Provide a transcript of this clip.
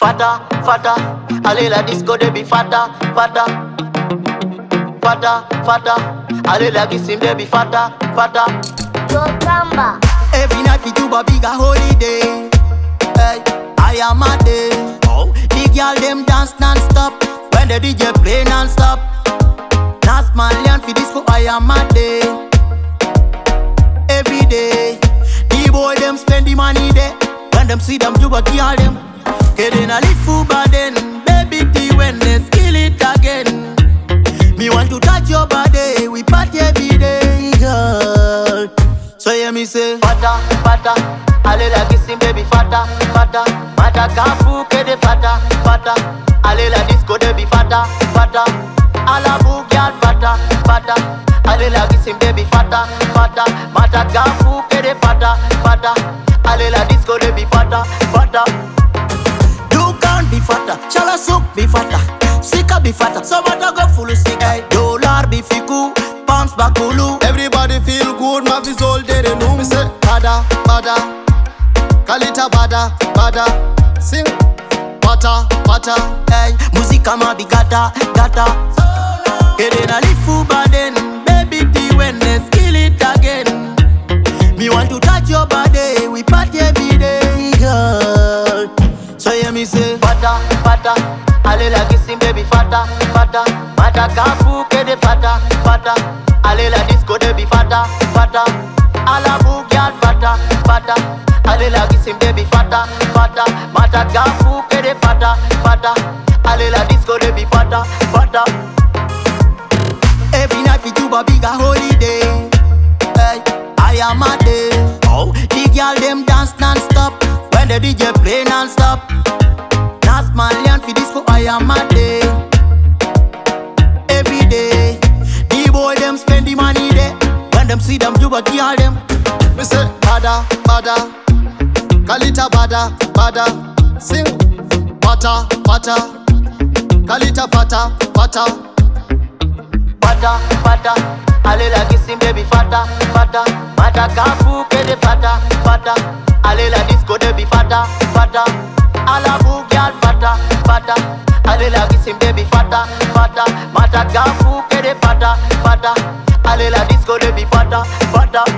Fata, fata, allez la disco de be fata, fata, fata, fata, allez la gissim de be fata, fata. Yo Gamba. Every night we do a bigger holiday. Hey, I am a day. Oh, the girl them dance non-stop when the DJ play non-stop. Last Malian for disco, I am a day. Every day, the boy them spend the money there. When them see them do a girl them. Get in a little burden, baby T when they skill it again. Me want to touch your body, we party every day, girl. So hear me say, Fata, fata, allez la kissing baby fata, fata, mata kafu kede fata, fata, allez la disco de fata, fata, à la fata, fata, allez la kissing baby fata, fata, mata kafu kede fata, fata, allez la disco de be fata, fata. Be fatter, shall I soup be fatter, sika be fatter, so mata go full sick, hey, dollar be fiku, pounds bakulu. Everybody feel good, ma fi all day they know. Me say Bada, bada, Kalita bada, bada. Sing, bata, bata. Hey, muzika mabigata, gata Kedena lifu baden Baby T when they skill it again. Me want to touch your body. We party every Fata, fata Allez la gissim baby fata, fata. Mata kafu kede fata, fata. Allez la disco de be fata, fata. A la bougial fata, fata. Allez la gissim baby fata, fata. Mata kafu kede fata, fata. Allez la disco de be fata, fata. Every night we do a bigger holiday. Hey, I am a day. Oh, the girl them dance non-stop. When the DJ play non-stop. Am a day. Every day, the boy them spend the money there. When them see them, do a girl them. Me say bada, bada, Kalita bada, bada. Sing, bata, bata, Kalita fata, fata Fata, fata, allez la gissim baby fata, fata Mata kafu kede fata, fata Allez la disco be fata, fata A la bougial fata, fata Allez la gissim baby fata, fata Mata kafu kede fata, fata Allez la disco be fata, fata